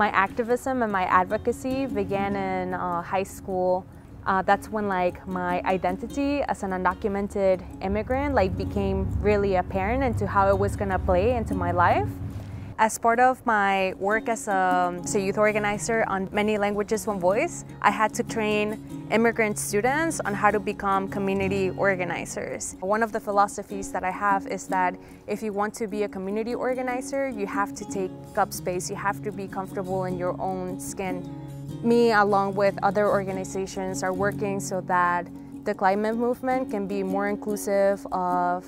My activism and my advocacy began in uh, high school. Uh, that's when like my identity as an undocumented immigrant like became really apparent into how it was gonna play into my life. As part of my work as a, youth organizer on Many Languages One Voice, I had to train immigrant students on how to become community organizers. One of the philosophies that I have is that if you want to be a community organizer, you have to take up space, you have to be comfortable in your own skin. Me, along with other organizations, are working so that the climate movement can be more inclusive of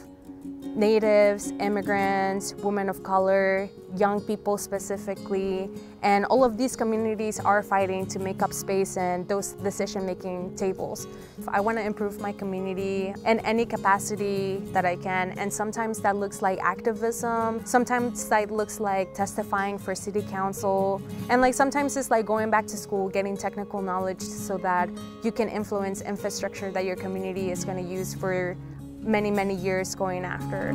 natives, immigrants, women of color, young people specifically, and all of these communities are fighting to make up space in those decision-making tables. I want to improve my community in any capacity that I can, and sometimes that looks like activism, sometimes that looks like testifying for city council, and like sometimes it's like going back to school, getting technical knowledge so that you can influence infrastructure that your community is going to use for many, many years going after.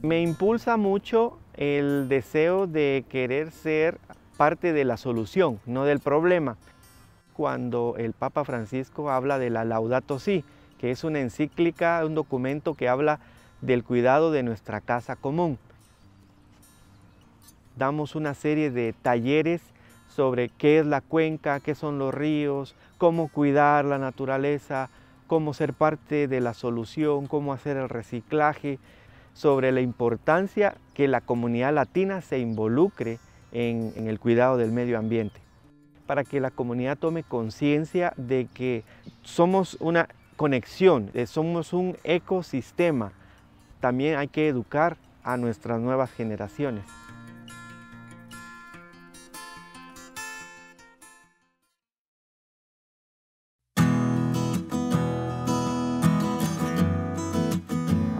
Me impulsa mucho el deseo de querer ser parte de la solución, no del problema cuando el Papa Francisco habla de la Laudato Si, que es una encíclica, un documento que habla del cuidado de nuestra casa común. Damos una serie de talleres sobre qué es la cuenca, qué son los ríos, cómo cuidar la naturaleza, cómo ser parte de la solución, cómo hacer el reciclaje, sobre la importancia que la comunidad latina se involucre en, en el cuidado del medio ambiente para que la comunidad tome conciencia de que somos una conexión, somos un ecosistema. También hay que educar a nuestras nuevas generaciones.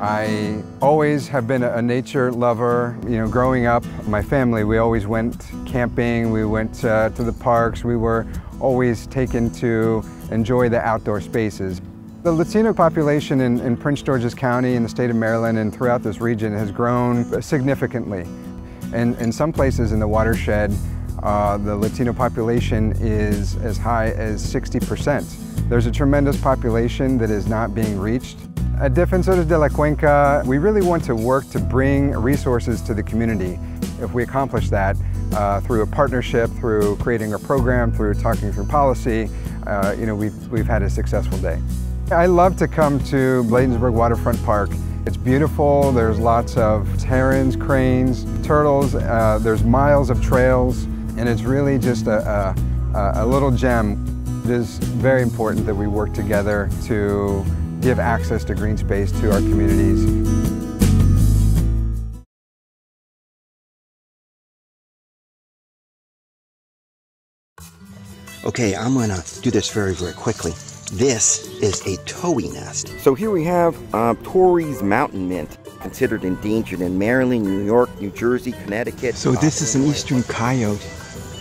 I always have been a nature lover. You know, growing up, my family, we always went camping, we went uh, to the parks, we were always taken to enjoy the outdoor spaces. The Latino population in, in Prince George's County in the state of Maryland and throughout this region has grown significantly. And in some places in the watershed, uh, the Latino population is as high as 60%. There's a tremendous population that is not being reached. At Defensores de la Cuenca, we really want to work to bring resources to the community. If we accomplish that uh, through a partnership, through creating a program, through talking through policy, uh, you know, we've, we've had a successful day. I love to come to Bladensburg Waterfront Park. It's beautiful, there's lots of herons, cranes, turtles, uh, there's miles of trails, and it's really just a, a, a little gem. It is very important that we work together to give access to green space to our communities. Okay, I'm gonna do this very, very quickly. This is a towhee nest. So here we have uh, Torrey's mountain mint, considered endangered in Maryland, New York, New Jersey, Connecticut. So this is an eastern coyote,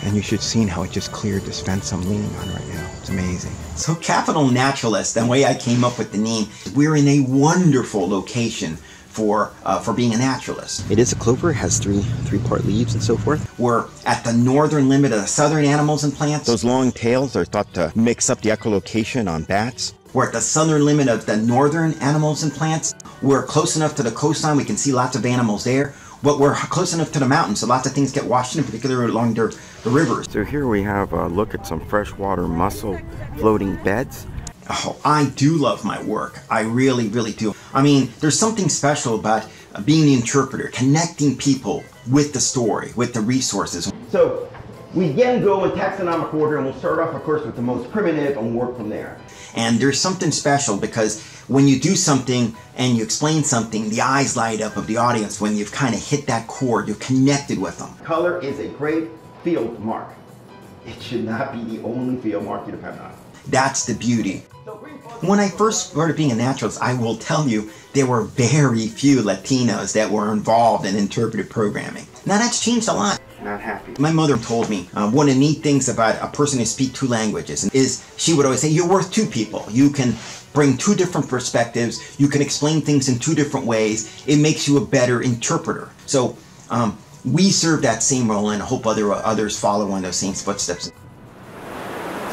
and you should see how it just cleared this fence I'm leaning on right now. It's amazing. So Capital Naturalist, the way I came up with the name, we're in a wonderful location for uh, for being a naturalist. It is a clover, has three three part leaves and so forth. We're at the northern limit of the southern animals and plants. Those long tails are thought to mix up the echolocation on bats. We're at the southern limit of the northern animals and plants. We're close enough to the coastline, we can see lots of animals there. But we're close enough to the mountains, so lots of things get washed in, particularly along the, the rivers. So here we have a look at some freshwater mussel floating beds. Oh, I do love my work. I really, really do. I mean, there's something special about being the interpreter, connecting people with the story, with the resources. So we again go in taxonomic order, and we'll start off, of course, with the most primitive and work from there. And there's something special because when you do something and you explain something, the eyes light up of the audience when you've kind of hit that chord, you've connected with them. Color is a great field mark. It should not be the only field mark you depend on. That's the beauty. When I first started being a naturalist, I will tell you, there were very few Latinos that were involved in interpretive programming. Now that's changed a lot. Not happy. My mother told me uh, one of the neat things about a person who speaks two languages is she would always say, You're worth two people. You can bring two different perspectives, you can explain things in two different ways. It makes you a better interpreter. So um, we serve that same role and I hope other others follow in those same footsteps.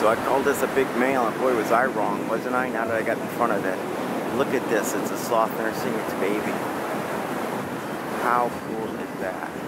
So I called this a big male, and boy was I wrong, wasn't I? Now that I got in front of it. Look at this, it's a sloth nursing its baby. How cool is that?